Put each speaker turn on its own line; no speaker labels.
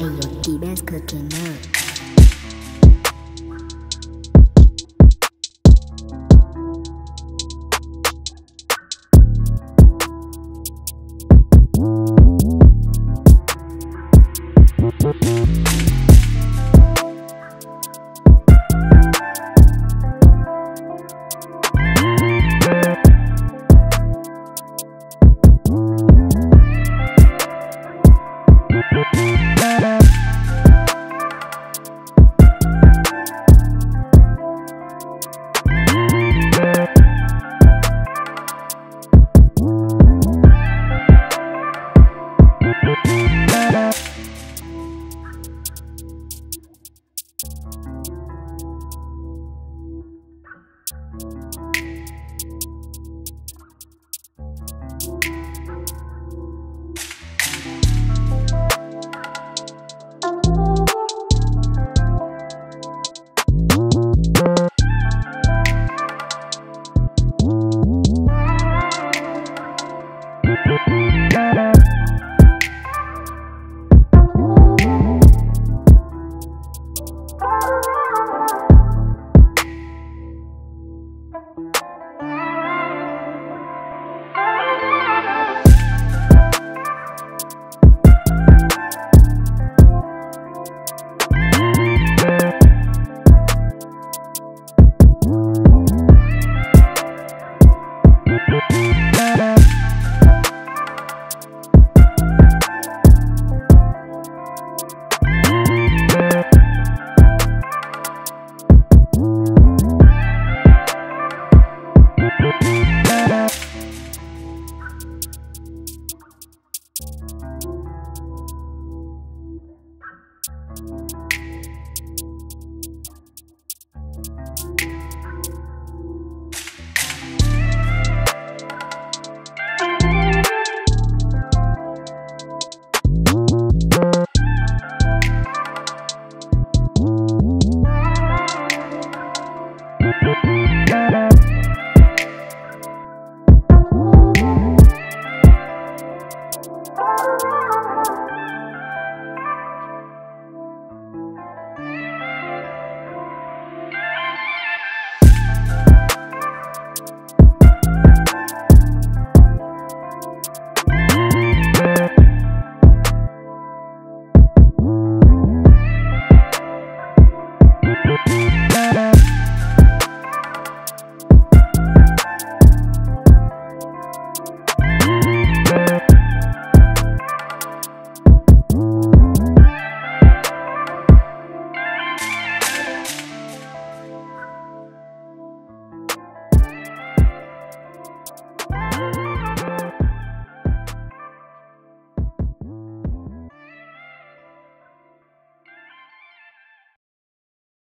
and your T-Bass cooking up.